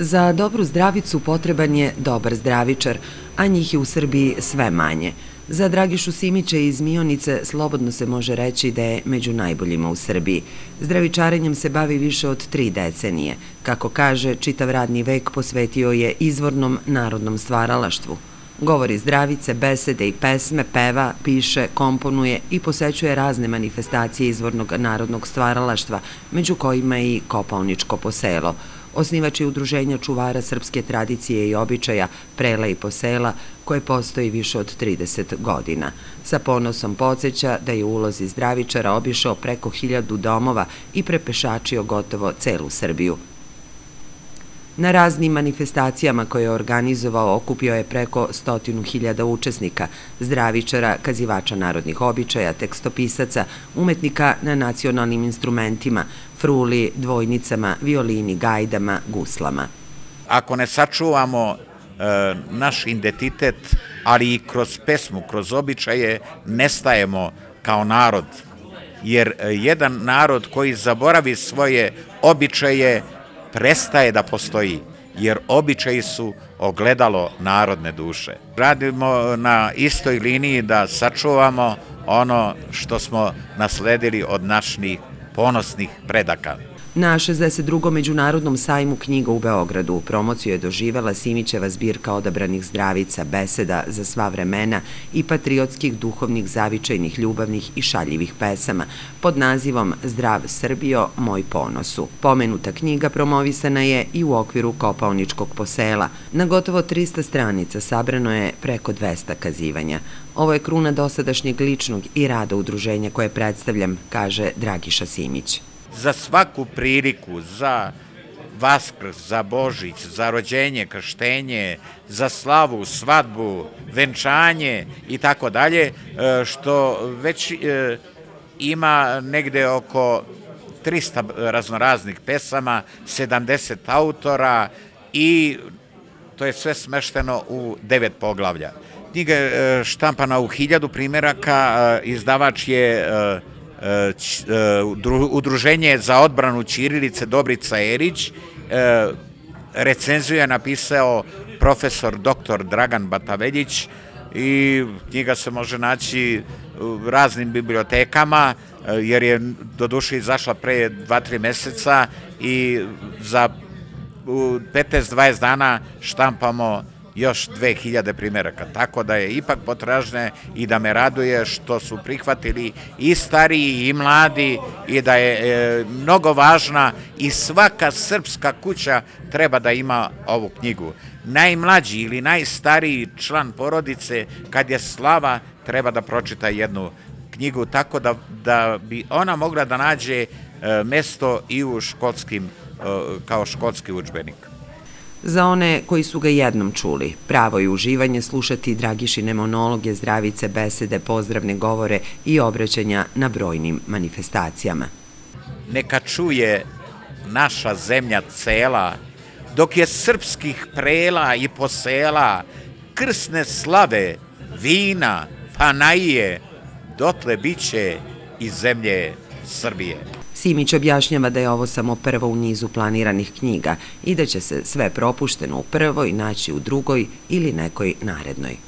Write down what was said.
Za dobru zdravicu potreban je dobar zdravičar, a njih je u Srbiji sve manje. Za Dragišu Simića iz Mionice slobodno se može reći da je među najboljima u Srbiji. Zdravičarenjem se bavi više od tri decenije. Kako kaže, čitav radni vek posvetio je izvornom narodnom stvaralaštvu. Govori zdravice, besede i pesme, peva, piše, komponuje i posećuje razne manifestacije izvornog narodnog stvaralaštva, među kojima i Kopaoničko poselo – Osnivač je udruženja čuvara srpske tradicije i običaja Prela i Posela, koje postoji više od 30 godina. Sa ponosom podsjeća da je ulozi zdravičara obišao preko hiljadu domova i prepešačio gotovo celu Srbiju. Na raznim manifestacijama koje je organizovao okupio je preko stotinu hiljada učesnika, zdravičara, kazivača narodnih običaja, tekstopisaca, umetnika na nacionalnim instrumentima, fruli, dvojnicama, violini, gajdama, guslama. Ako ne sačuvamo e, naš identitet, ali i kroz pesmu, kroz običaje, nestajemo kao narod. Jer e, jedan narod koji zaboravi svoje običaje, prestaje da postoji, jer običaji su ogledalo narodne duše. Radimo na istoj liniji da sačuvamo ono što smo nasledili od naših ponosnih predaka. Na 62. Međunarodnom sajmu knjiga u Beogradu promociju je doživela Simićeva zbirka odabranih zdravica, beseda za sva vremena i patriotskih, duhovnih, zavičajnih, ljubavnih i šaljivih pesama pod nazivom Zdrav Srbijo, moj ponosu. Pomenuta knjiga promovisana je i u okviru Kopaoničkog posela. Na gotovo 300 stranica sabrano je preko 200 kazivanja. Ovo je kruna dosadašnjeg ličnog i rada udruženja koje predstavljam, kaže Dragiša Simić za svaku priliku, za Vaskrs, za Božić, za rođenje, krštenje, za slavu, svadbu, venčanje i tako dalje, e, što već e, ima negde oko 300 raznoraznih pesama, 70 autora i to je sve smešteno u devet poglavlja. Knjiga je štampana u hiljadu primjeraka, izdavač je E, udruženje za odbranu Ćirilice Dobrica Erić, e, recenziju je napisao profesor dr. Dragan Bataveljić i knjiga se može naći u raznim bibliotekama, e, jer je do duše izašla pre 2-3 meseca i za 15-20 dana štampamo još 2000 primjeraka, tako da je ipak potražne i da me raduje što su prihvatili i stariji i mladi i da je e, mnogo važna i svaka srpska kuća treba da ima ovu knjigu. Najmlađi ili najstariji član porodice, kad je slava, treba da pročita jednu knjigu, tako da, da bi ona mogla da nađe e, mesto i u školskim, e, kao školski učbenik. Za one koji su ga jednom čuli, pravo je uživanje slušati Dragišine monologe, zdravice, besede, pozdravne govore i obraćanja na brojnim manifestacijama. Neka čuje naša zemlja cela, dok je srpskih prela i posela, krsne slave, vina, panaije, dotle biće i zemlje Srbije. Simić objašnjava da je ovo samo prvo u nizu planiranih knjiga i da će se sve propušteno u prvoj naći u drugoj ili nekoj narednoj.